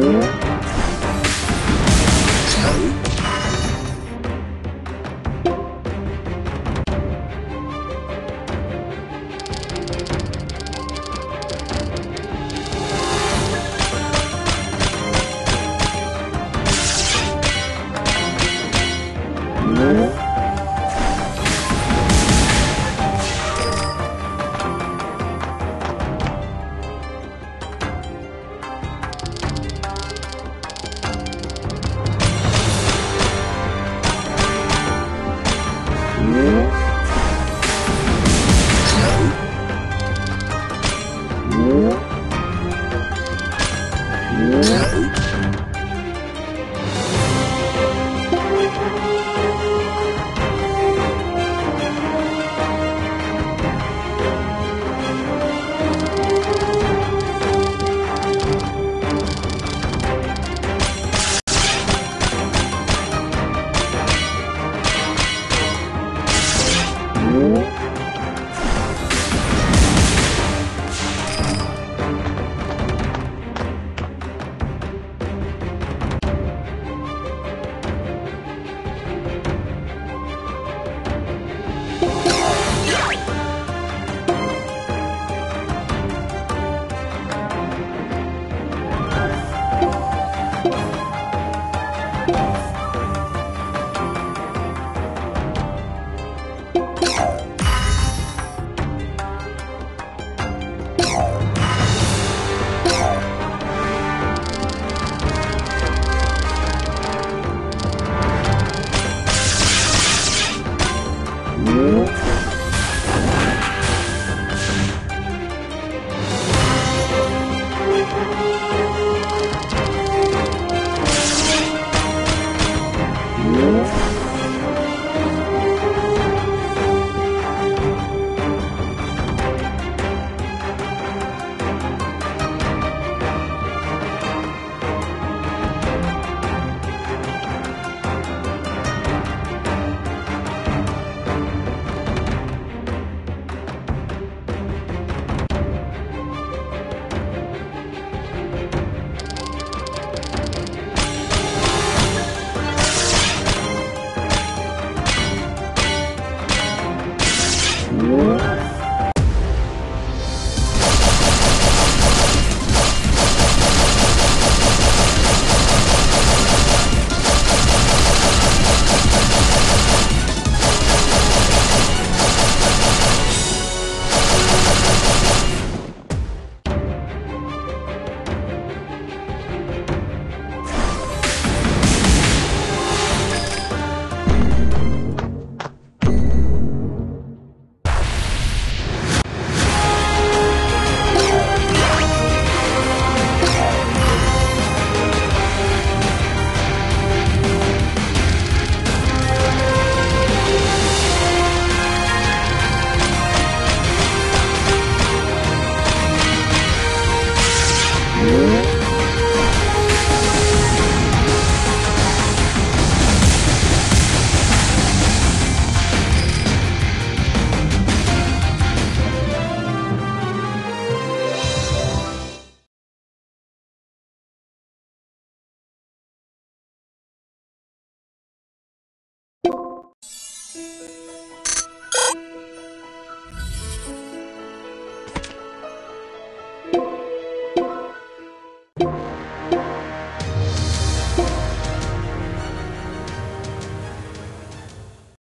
Yeah. Música